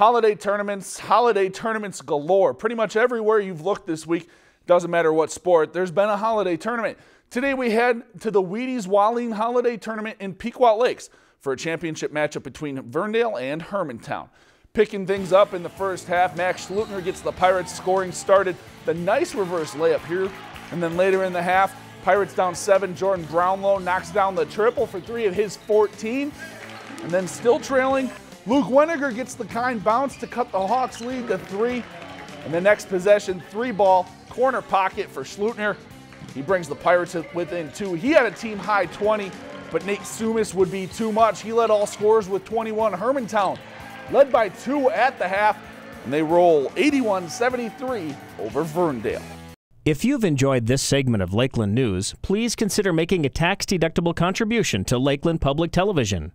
Holiday tournaments, holiday tournaments galore. Pretty much everywhere you've looked this week, doesn't matter what sport, there's been a holiday tournament. Today we head to the Wheaties Wahleen Holiday Tournament in Pequot Lakes for a championship matchup between Verndale and Hermantown. Picking things up in the first half, Max Schlutner gets the Pirates scoring started. The nice reverse layup here. And then later in the half, Pirates down seven. Jordan Brownlow knocks down the triple for three of his 14. And then still trailing, Luke Weniger gets the kind bounce to cut the Hawks lead to three. And the next possession, three ball, corner pocket for Schlutner. He brings the Pirates within two. He had a team high 20, but Nate Sumas would be too much. He led all scorers with 21. Hermantown led by two at the half, and they roll 81 73 over Verndale. If you've enjoyed this segment of Lakeland News, please consider making a tax deductible contribution to Lakeland Public Television.